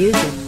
music.